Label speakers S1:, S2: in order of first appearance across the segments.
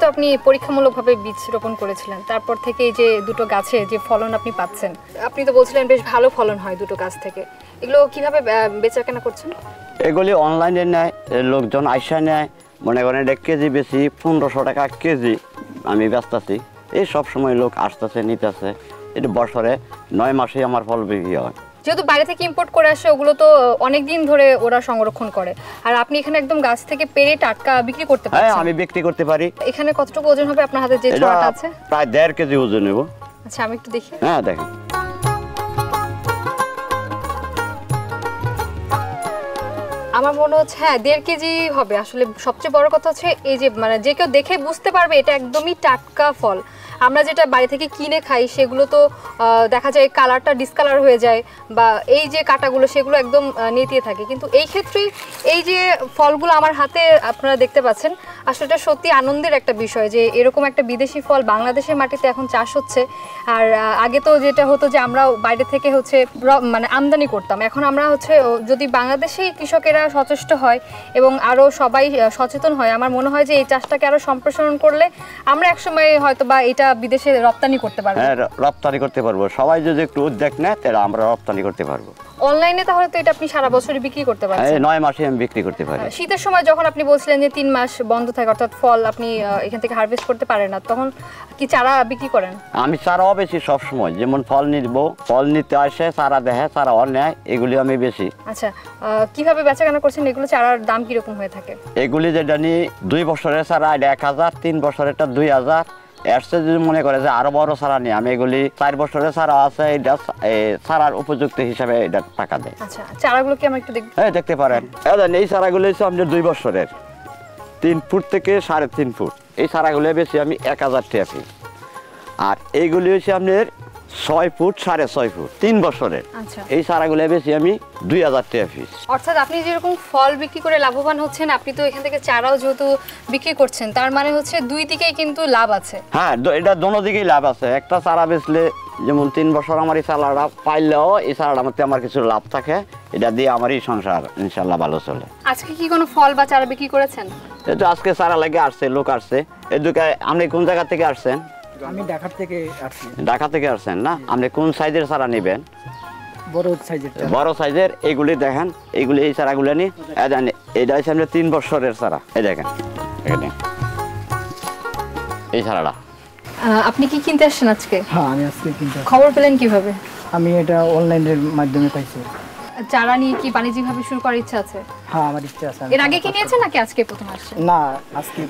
S1: তো আপনি পরীক্ষামূলকভাবে বীজ রোপণ করেছিলেন। তারপর থেকে এই যে দুটো গাছে যে ফলন আপনি পাচ্ছেন, আপনি তো বলছিলেন বেশ ভালো ফলন হয় দুটো গাছ থেকে। এগুলো কীভাবে বেচা কেনা করছেন?
S2: এগুলি অনলাইনে নেয়, লোকজন আইসা নেয়। মনে করেন এটা কেজি বেশি, পনেরোশো টাকা কেজি। আমি ব্যস্তাছি এই সব সময় লোক আসতেছে, নিতেছে। এটা বছরে নয় মাসেই আমার ফল বিক্রি হয়।
S1: যেহেতু বাইরে থেকে ইম্পোর্ট করে আসে ওগুলো তো অনেক দিন ধরে ওরা সংরক্ষণ করে। আর আপনি এখানে একদম গাছ থেকে পেরে টাটকা বিক্রি করতে
S2: হ্যাঁ
S1: পারছেন।
S2: আমি বিক্রি করতে পারি।
S1: এখানে কতটুকু ওজন হবে আপনার হাতে যে ছড়াটা আছে?
S2: প্রায় দেড় কেজি ওজন নেব।
S1: আচ্ছা আমি একটু দেখি।
S2: হ্যাঁ দেখেন।
S1: আমার মনে হচ্ছে হ্যাঁ দেড় কেজি হবে। আসলে সবচেয়ে বড় কথা হচ্ছে এই যে মানে যে কেউ দেখে বুঝতে পারবে এটা একদমই টাটকা ফল। আমরা যেটা বাড়ি থেকে কিনে খাই, সেগুলো তো দেখা যায় কালারটা ডিসকালার হয়ে যায় বা এই যে কাটাগুলো, সেগুলো একদম নেতিয়ে থাকে। কিন্তু এই ক্ষেত্রে এই যে ফলগুলো আমার হাতে আপনারা দেখতে পাচ্ছেন আসলে এটা সত্যি আনন্দের একটা বিষয় যে এরকম একটা বিদেশি ফল বাংলাদেশের মাটিতে এখন চাষ হচ্ছে। আর আগে তো যেটা হতো যে আমরা বাইরে থেকে হচ্ছে মানে আমদানি করতাম। এখন আমরা হচ্ছে যদি বাংলাদেশেই কৃষকেরা সচেষ্ট হয় এবং আরও সবাই সচেতন হয়, আমার মনে হয় যে এই চাষটাকে আরও সম্প্রসারণ করলে আমরা একসময় হয়তো বা এটা বিদেশে রপ্তানি করতে পারব।
S2: হ্যাঁ রপ্তানি করতে পারব। সবাই যদি একটু উদ্যোগ নেয় তাহলে আমরা রপ্তানি করতে পারব।
S1: অনলাইনে তাহলে তো এটা আপনি সারা বছরই বিক্রি করতে পারবেন
S2: হ্যাঁ
S1: পারছেন।
S2: এই নয় মাসে আমি বিক্রি করতে পারি।
S1: শীতের সময় যখন আপনি বলছিলেন যে তিন মাস বন্ধ থাকে অর্থাৎ ফল আপনি এখান থেকে হারভেস্ট করতে পারেন না তখন কি চারা বিক্রি করেন?
S2: আমি চারাও বেশি সব সময় যেমন ফল নিব ফল নিতে আসে চারা দেখে চারাও নেয় এগুলি আমি বেশি।
S1: আচ্ছা কীভাবে বেচাকেনা করছেন? এগুলো চারার দাম কীরকম হয়ে থাকে?
S2: এগুলি যেটা নিয়ে দুই বছরের চারা এক হাজার তিন বছরেরটা দুই হাজার এর চেয়ে যদি মনে করে যে আরও বড় সারা নিয়ে আমি এগুলি চার বছরের সারা আছে এটা সারার উপযুক্ত হিসাবে এটা টাকা দেয়।
S1: আচ্ছা চারাগুলো কি একটু দেখব?
S2: হ্যাঁ দেখতে পারেন। এই চারাগুলো হচ্ছে আপনার দুই বছরের। তিন ফুট থেকে সাড়ে তিন ফুট। এই চারাগুলো বেশি আমি এক হাজার টাকা আর এইগুলি হচ্ছে আপনার ছয় ফুট সাড়ে ছয় ফুট তিন বছরের।
S1: আচ্ছা।
S2: এই চারাগুলো বেশি আমি দুই হাজার টাকা পিস
S1: অর্থাৎ আপনি যেরকম ফল বিক্রি করে লাভবান হচ্ছেন আপনি তো এখান থেকে চারাও যেহেতু বিক্রি করছেন তার মানে হচ্ছে দুই দিকেই কিন্তু লাভ আছে।
S2: হ্যাঁ এটা দোনো দিকেই লাভ আছে। একটা চারা বেচলে যেমন তিন বছর আমার এই চারাটা পাইলেও এই চারাটার মধ্যে আমার কিছু লাভ থাকে এটা দিয়ে আমারই সংসার ইনশাল্লাহ ভালো চলে।
S1: আজকে কি কোনো ফল বা চারা বিক্রি করেছেন?
S2: এই তো আজকে চারা লাগে আসছে লোক আসছে। এই দুকে আপনি কোন জায়গা থেকে আসছেন?
S3: আমি ঢাকার থেকে আসছি।
S2: ঢাকা থেকে আসছেন না? আপনি কোন সাইজের চারা নেবেন?
S3: বড় সাইজের
S2: বড় সাইজের এইগুলি দেখেন এইগুলি এই চারাগুলো নি এই এটা হচ্ছে তিন বছরের চারা। এই দেখেন এখানে এই চারাটা।
S1: আপনি কি কিনতে আসছেন আজকে?
S3: হ্যাঁ আমি আজকে কিনতে
S1: খবর পেলেন কীভাবে?
S3: আমি এটা অনলাইনের মাধ্যমে পাইছি।
S1: চারা নিয়ে কি বাণিজ্যিকভাবে শুরু করার ইচ্ছা আছে?
S3: হ্যাঁ আমার ইচ্ছা আছে।
S1: এর আগে কি নিয়েছেন নাকি আজকে প্রথম আসছেন?
S3: না আজকে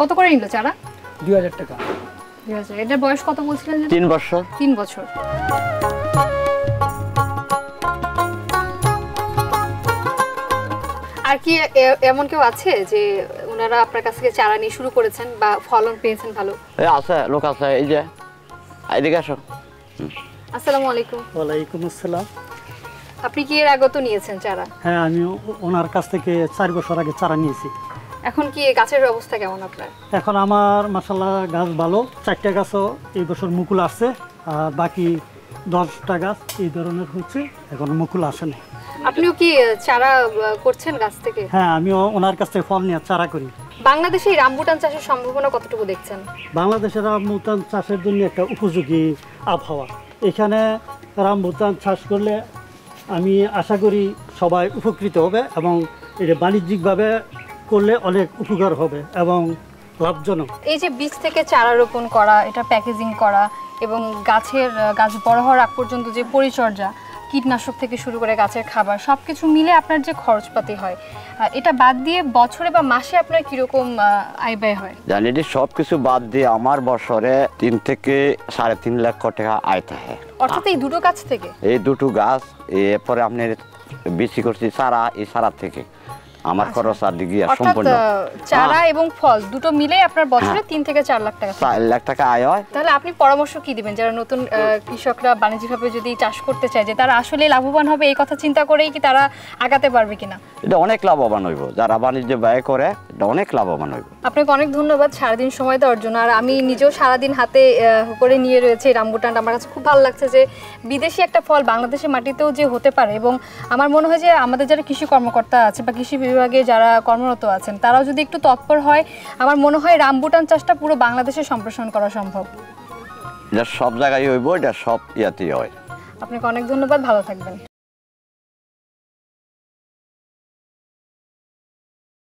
S1: কত করে নিল চারা?
S3: দুই হাজার টাকা।
S1: দুই হাজার এটার বয়স কত বলছিলেন
S2: তিন বছর।
S1: তিন বছর। আর কি এমন কেউ আছে যে ওনারা আপনার কাছ থেকে চারা নিয়ে শুরু করেছেন বা ফলন পেয়েছেন ভালো?
S2: আছে লোক আছে এই যে এদিকে আসো।
S1: আসসালামু আলাইকুম।
S4: ওয়ালাইকুম আসসালাম।
S1: আপনি কি এর আগত নিয়েছেন চারা?
S4: হ্যাঁ আমি ওনার কাছ থেকে চার বছর আগে চারা নিয়েছি।
S1: এখন কি গাছের অবস্থা কেমন আপনার?
S4: এখন আমার মাসাল্লাহ গাছ ভালো। চারটা গাছও এই বছর মুকুল আসছে আর বাকি দশটা গাছ এই ধরনের হচ্ছে এখন মুকুল আসে না
S1: আপনিও কি চারা করছেন গাছ থেকে?
S4: হ্যাঁ আমিও ওনার কাছ থেকে ফল নিয়ে চারা করি।
S1: বাংলাদেশে এই রামবুটান চাষের সম্ভাবনা কতটুকু দেখছেন?
S4: বাংলাদেশের রামবুতান চাষের জন্য একটা উপযোগী আবহাওয়া। এখানে রামবুতান চাষ করলে আমি আশা করি সবাই উপকৃত হবে এবং এটা বাণিজ্যিকভাবে করলে অনেক উপকার হবে এবং লাভজনক।
S1: এই যে বীজ থেকে চারা রোপণ করা এটা প্যাকেজিং করা এবং গাছের গাছ বড় হওয়ার আগ পর্যন্ত যে পরিচর্যা কীটনাশক থেকে শুরু করে গাছের খাবার সব কিছু মিলে আপনার যে খরচপাতি হয় এটা বাদ দিয়ে বছরে বা মাসে আপনার কীরকম আয় ব্যয় হয়?
S2: জানি এটি সব কিছু বাদ দিয়ে আমার বছরে তিন থেকে সাড়ে তিন লক্ষ টাকা আয় থাকে।
S1: অর্থাৎ এই দুটো গাছ থেকে?
S2: এই দুটো গাছ এরপরে আপনি বেশি করছি সারা এই চারা থেকে। আমার খরচ আর দিকে সম্পূর্ণ
S1: চারা এবং ফল দুটো মিলে আপনার বছরে তিন থেকে চার লাখ টাকা থাকে।
S2: চার লাখ টাকা আয় হয়।
S1: তাহলে আপনি পরামর্শ কি দিবেন? যারা নতুন কৃষকরা বাণিজ্যিকভাবে যদি চাষ করতে চায় যে তারা আসলে লাভবান হবে এই কথা চিন্তা করেই কি তারা আগাতে পারবে কিনা?
S2: এটা অনেক লাভবান হইব। যারা বাণিজ্য ব্যয় করে অনেক লাভবান হইব।
S1: আপনাকে অনেক ধন্যবাদ সারাদিন সময় দেওয়ার জন্য। আর আমি নিজেও সারাদিন হাতে করে নিয়ে রয়েছে এই রামবুটানটা আমার কাছে খুব ভালো লাগছে যে বিদেশি একটা ফল বাংলাদেশের মাটিতেও যে হতে পারে এবং আমার মনে হয় যে আমাদের যারা কৃষি কর্মকর্তা আছে বা কৃষি বিভাগে যারা কর্মরত আছেন তারাও যদি একটু তৎপর হয় আমার মনে হয় রামবুটান চাষটা পুরো বাংলাদেশে সম্প্রসারণ করা সম্ভব।
S2: এটা সব জায়গায় হইব এটা সব ইয়াতেই হয়।
S1: আপনাকে অনেক ধন্যবাদ ভালো থাকবেন।